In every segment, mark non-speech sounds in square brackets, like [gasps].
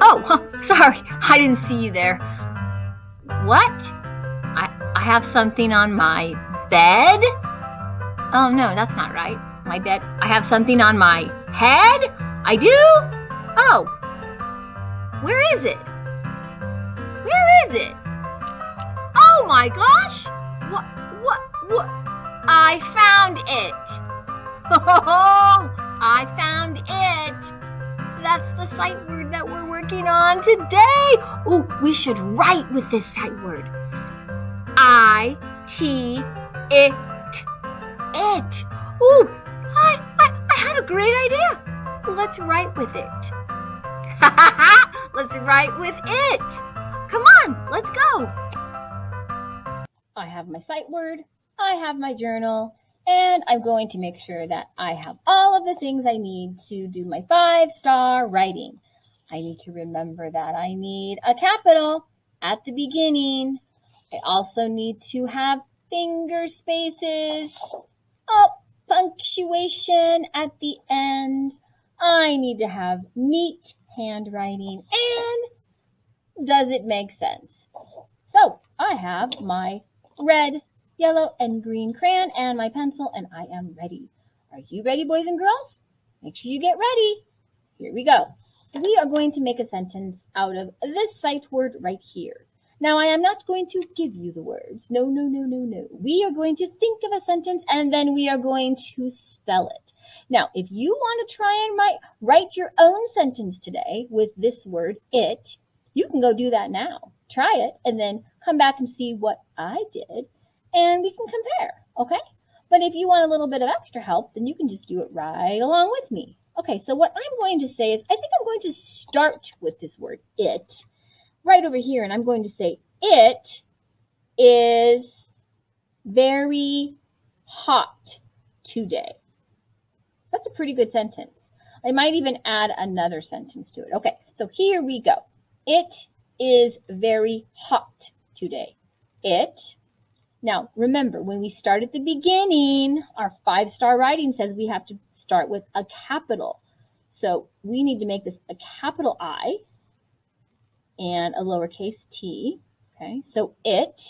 Oh, sorry, [laughs] I didn't see you there. What? I, I have something on my bed? Oh, no, that's not right. My bed. I have something on my head? I do? Oh. Where is it? Where is it? Oh my gosh! What, what, what? I found it! [laughs] Oh, I found it! That's the sight word that we're working on today! Oh, we should write with this sight word. I T it. It. Oh, I, I, I had a great idea. Let's write with it. [laughs] let's write with it. Come on, let's go. I have my sight word, I have my journal, and I'm going to make sure that I have all of the things I need to do my five star writing. I need to remember that I need a capital at the beginning. I also need to have finger spaces, oh, punctuation at the end. I need to have neat handwriting and does it make sense? So I have my red, yellow, and green crayon and my pencil and I am ready. Are you ready, boys and girls? Make sure you get ready. Here we go. So we are going to make a sentence out of this sight word right here. Now, I am not going to give you the words. No, no, no, no, no. We are going to think of a sentence and then we are going to spell it. Now, if you want to try and write, write your own sentence today with this word, it, you can go do that now. Try it and then come back and see what I did and we can compare, okay? But if you want a little bit of extra help, then you can just do it right along with me. Okay, so what I'm going to say is I think I'm going to start with this word, it, right over here, and I'm going to say it is very hot today. That's a pretty good sentence. I might even add another sentence to it. Okay, so here we go. It is very hot today. It. Now, remember, when we start at the beginning, our five star writing says we have to start with a capital. So we need to make this a capital I and a lowercase t. Okay, so it,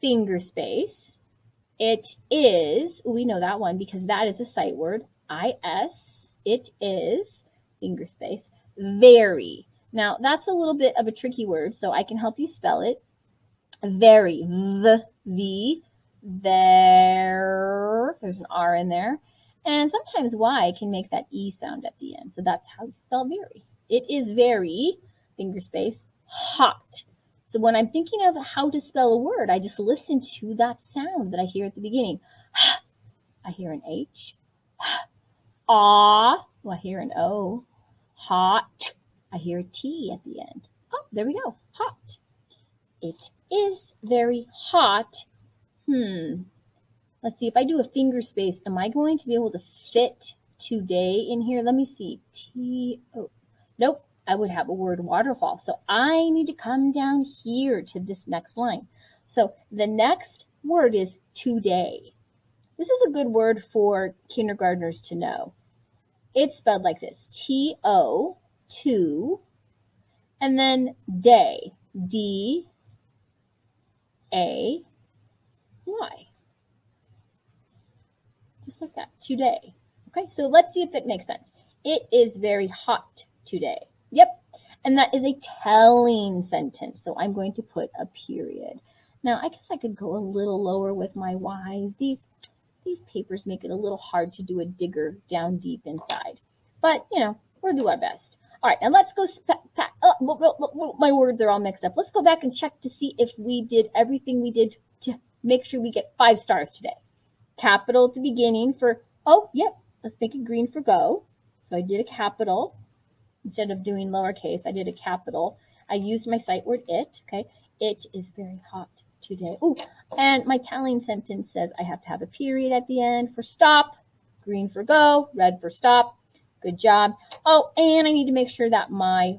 finger space, it is, we know that one because that is a sight word, is, it is, finger space, very. Now that's a little bit of a tricky word, so I can help you spell it. Very, the, the, there, there's an R in there. And sometimes Y can make that E sound at the end. So that's how you spell very. It is very, finger space, hot. So when I'm thinking of how to spell a word, I just listen to that sound that I hear at the beginning. [sighs] I hear an H. [sighs] Ah, well, I hear an O. Hot. I hear a T at the end. Oh, there we go. Hot. It is very hot. Hmm. Let's see. If I do a finger space, am I going to be able to fit today in here? Let me see. T O. Nope. I would have a word waterfall. So I need to come down here to this next line. So the next word is today. This is a good word for kindergartners to know. It's spelled like this T O, two, and then day, D A Y. Just like that, today. Okay, so let's see if it makes sense. It is very hot today. Yep. And that is a telling sentence. So I'm going to put a period. Now, I guess I could go a little lower with my Y's. These, these papers make it a little hard to do a digger down deep inside. But, you know, we'll do our best. All right, now let's go. Oh, my words are all mixed up. Let's go back and check to see if we did everything we did to make sure we get five stars today. Capital at the beginning for, oh, yep, let's make it green for go. So I did a capital instead of doing lowercase, I did a capital. I used my sight word it, okay? It is very hot today. Oh, and my telling sentence says I have to have a period at the end for stop, green for go, red for stop. Good job. Oh, and I need to make sure that my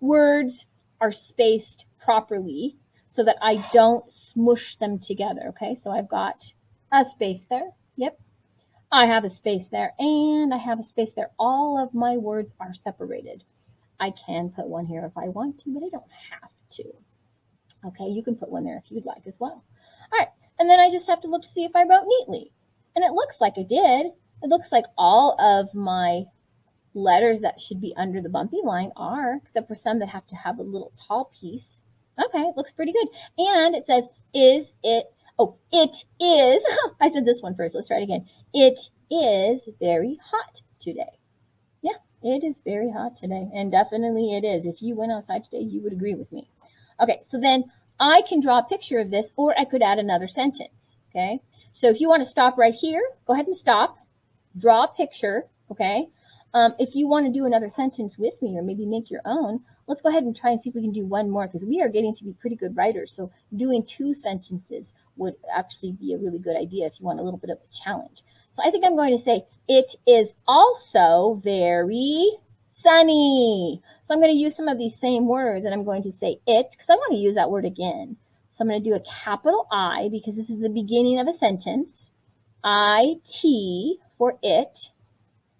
words are spaced properly so that I don't smush them together, okay? So I've got a space there. Yep. I have a space there and I have a space there. All of my words are separated. I can put one here if I want to, but I don't have to. Okay, you can put one there if you'd like as well. All right, and then I just have to look to see if I wrote neatly. And it looks like I did. It looks like all of my letters that should be under the bumpy line are, except for some that have to have a little tall piece. Okay, it looks pretty good. And it says, is it, oh, it is, [laughs] I said this one first, let's try it again. It is very hot today. Yeah, it is very hot today. And definitely it is. If you went outside today, you would agree with me. Okay, so then I can draw a picture of this or I could add another sentence. Okay, so if you want to stop right here, go ahead and stop. Draw a picture. Okay, um, if you want to do another sentence with me or maybe make your own, let's go ahead and try and see if we can do one more because we are getting to be pretty good writers. So doing two sentences would actually be a really good idea if you want a little bit of a challenge. So I think I'm going to say, it is also very sunny. So I'm going to use some of these same words and I'm going to say it because I want to use that word again. So I'm going to do a capital I because this is the beginning of a sentence. I-T for it,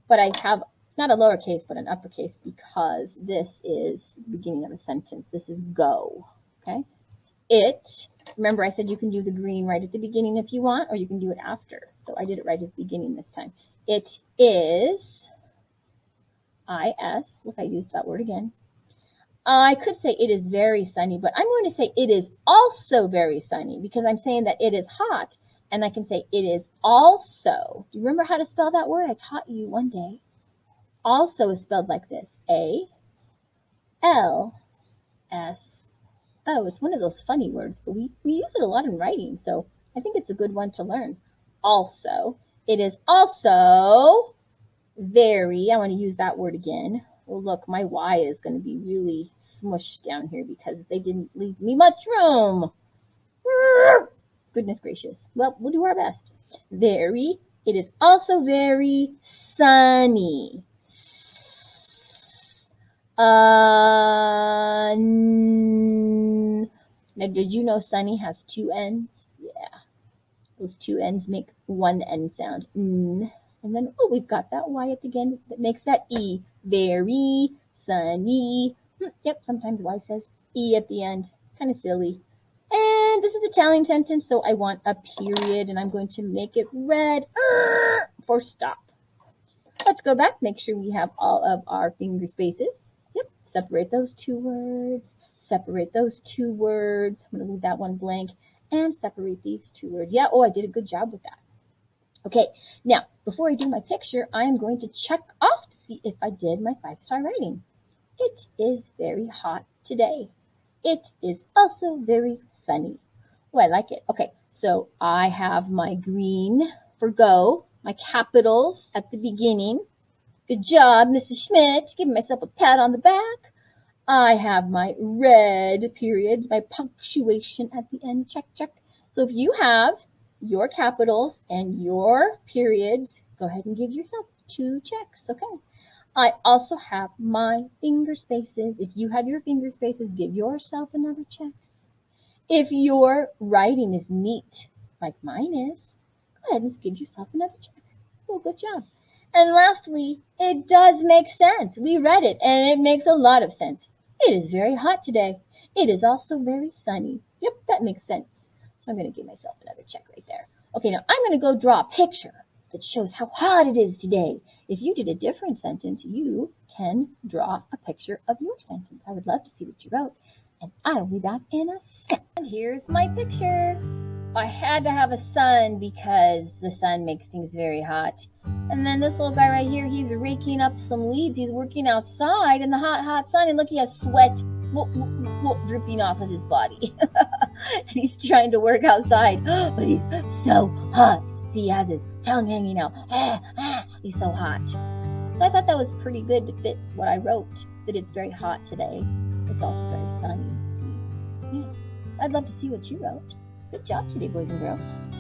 but I have not a lowercase, but an uppercase because this is the beginning of a sentence. This is go, okay? It, remember I said you can do the green right at the beginning if you want, or you can do it after. So I did it right at the beginning this time. It is I-S, look, I used that word again. I could say it is very sunny, but I'm going to say it is also very sunny because I'm saying that it is hot. And I can say it is also. Do you remember how to spell that word? I taught you one day also is spelled like this A L S O. It's one of those funny words, but we, we use it a lot in writing, so I think it's a good one to learn. Also, it is also very, I want to use that word again. Well, look, my Y is going to be really smushed down here because they didn't leave me much room. [laughs] Goodness gracious. Well, we'll do our best. Very. It is also very sunny. Uh, now, did you know sunny has two ends? Yeah. Those two ends make one end sound. N. And then, oh, we've got that Y at the end that makes that E. Very sunny. Hmm, yep, sometimes Y says E at the end. Kind of silly. And this is a telling sentence, so I want a period, and I'm going to make it red for stop. Let's go back, make sure we have all of our finger spaces. Separate those two words. Separate those two words. I'm to leave that one blank. And separate these two words. Yeah, oh, I did a good job with that. Okay, now, before I do my picture, I am going to check off to see if I did my five-star rating. It is very hot today. It is also very sunny. Oh, I like it. Okay, so I have my green for go, my capitals at the beginning, Good job, Mrs. Schmidt. Give myself a pat on the back. I have my red periods, my punctuation at the end. Check, check. So if you have your capitals and your periods, go ahead and give yourself two checks, okay? I also have my finger spaces. If you have your finger spaces, give yourself another check. If your writing is neat, like mine is, go ahead and give yourself another check. Well, good job. And lastly, it does make sense. We read it and it makes a lot of sense. It is very hot today. It is also very sunny. Yep, that makes sense. So I'm going to give myself another check right there. Okay, now I'm going to go draw a picture that shows how hot it is today. If you did a different sentence, you can draw a picture of your sentence. I would love to see what you wrote. And I'll be back in a second. And here's my picture. I had to have a sun because the sun makes things very hot. And then this little guy right here, he's raking up some leaves. He's working outside in the hot, hot sun. And look, he has sweat whoop, whoop, whoop, dripping off of his body. and [laughs] he's trying to work outside, [gasps] but he's so hot. See, he has his tongue hanging out. [gasps] [gasps] he's so hot. So I thought that was pretty good to fit what I wrote, that it's very hot today. It's also very sunny. Yeah. I'd love to see what you wrote. Good job today, boys and girls.